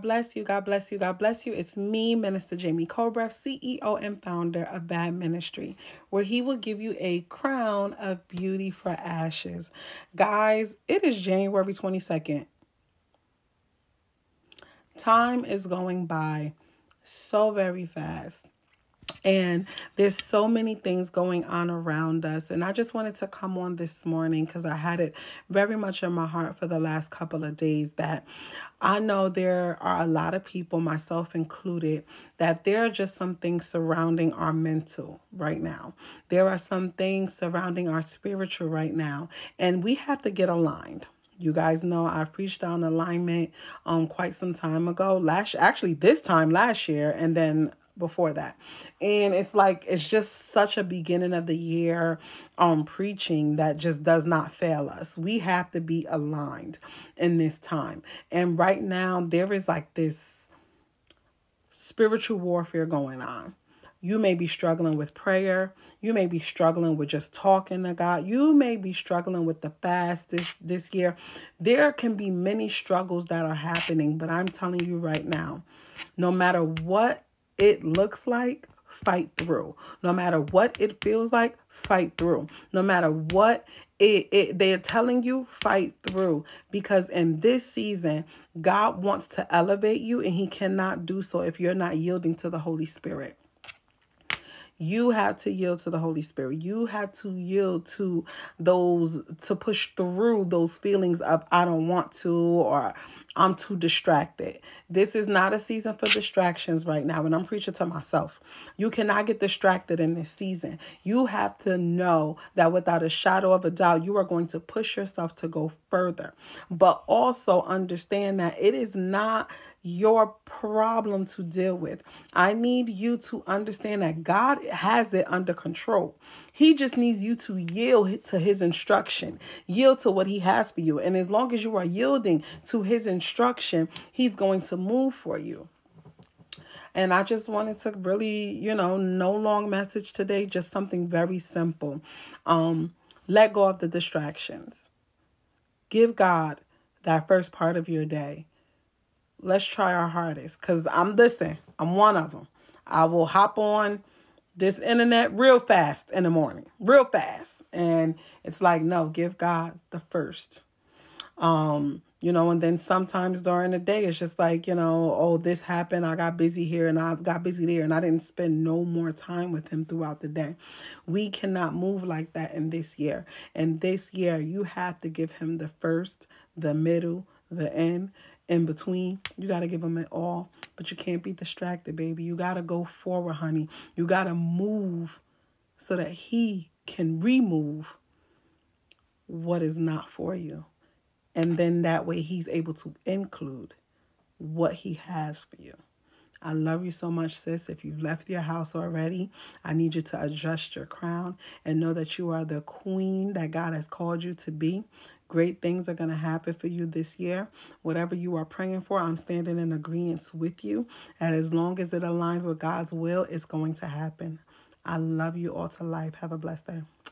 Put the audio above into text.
bless you. God bless you. God bless you. It's me, Minister Jamie Culbreath, CEO and founder of Bad Ministry, where he will give you a crown of beauty for ashes. Guys, it is January 22nd. Time is going by so very fast. And there's so many things going on around us. And I just wanted to come on this morning because I had it very much in my heart for the last couple of days that I know there are a lot of people, myself included, that there are just some things surrounding our mental right now. There are some things surrounding our spiritual right now. And we have to get aligned. You guys know I've preached on alignment um quite some time ago. Last actually this time last year and then before that. And it's like it's just such a beginning of the year um preaching that just does not fail us. We have to be aligned in this time. And right now there is like this spiritual warfare going on. You may be struggling with prayer. You may be struggling with just talking to God. You may be struggling with the fast this this year. There can be many struggles that are happening, but I'm telling you right now, no matter what it looks like, fight through. No matter what it feels like, fight through. No matter what it, it they're telling you, fight through. Because in this season, God wants to elevate you and he cannot do so if you're not yielding to the Holy Spirit. You have to yield to the Holy Spirit. You have to yield to those, to push through those feelings of, I don't want to, or I'm too distracted. This is not a season for distractions right now. And I'm preaching to myself. You cannot get distracted in this season. You have to know that without a shadow of a doubt, you are going to push yourself to go further. But also understand that it is not your problem to deal with. I need you to understand that God has it under control. He just needs you to yield to his instruction, yield to what he has for you. And as long as you are yielding to his instruction, he's going to move for you. And I just wanted to really, you know, no long message today, just something very simple. Um, let go of the distractions. Give God that first part of your day let's try our hardest because I'm listening. I'm one of them. I will hop on this internet real fast in the morning, real fast. And it's like, no, give God the first. Um, you know, and then sometimes during the day, it's just like, you know, oh, this happened. I got busy here and I got busy there, and I didn't spend no more time with him throughout the day. We cannot move like that in this year. And this year, you have to give him the first, the middle, the end in between. You got to give them it all, but you can't be distracted, baby. You got to go forward, honey. You got to move so that he can remove what is not for you. And then that way he's able to include what he has for you. I love you so much, sis. If you've left your house already, I need you to adjust your crown and know that you are the queen that God has called you to be. Great things are going to happen for you this year. Whatever you are praying for, I'm standing in agreement with you. And as long as it aligns with God's will, it's going to happen. I love you all to life. Have a blessed day.